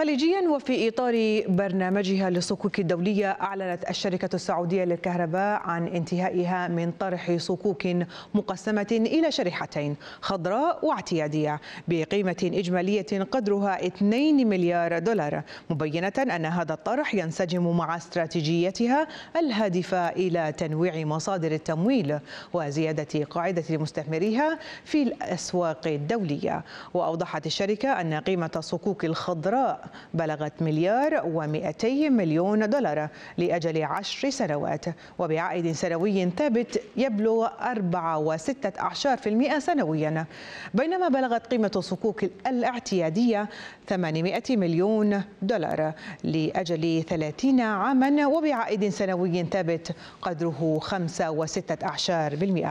خليجيا وفي إطار برنامجها للصكوك الدولية أعلنت الشركة السعودية للكهرباء عن انتهائها من طرح صكوك مقسمة إلى شريحتين خضراء واعتيادية بقيمة إجمالية قدرها 2 مليار دولار مبينة أن هذا الطرح ينسجم مع استراتيجيتها الهادفة إلى تنويع مصادر التمويل وزيادة قاعدة مستثمريها في الأسواق الدولية. وأوضحت الشركة أن قيمة الصكوك الخضراء بلغت مليار و200 مليون دولار لأجل عشر سنوات وبعائد سنوي ثابت يبلغ 4.6% سنويا. بينما بلغت قيمة الصكوك الاعتيادية 800 مليون دولار لأجل 30 عاما وبعائد سنوي ثابت قدره 5.6%